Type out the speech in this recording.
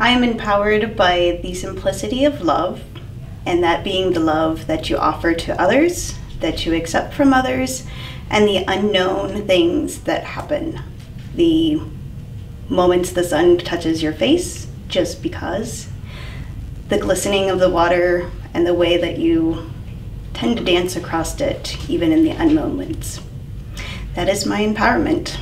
I am empowered by the simplicity of love, and that being the love that you offer to others, that you accept from others, and the unknown things that happen. The moments the sun touches your face just because, the glistening of the water, and the way that you tend to dance across it, even in the unknown moments. That is my empowerment.